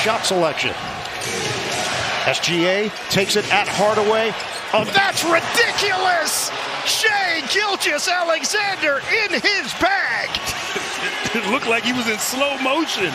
shot selection. SGA takes it at Hardaway. Oh, that's ridiculous! Shea Gilgis Alexander in his bag. it looked like he was in slow motion.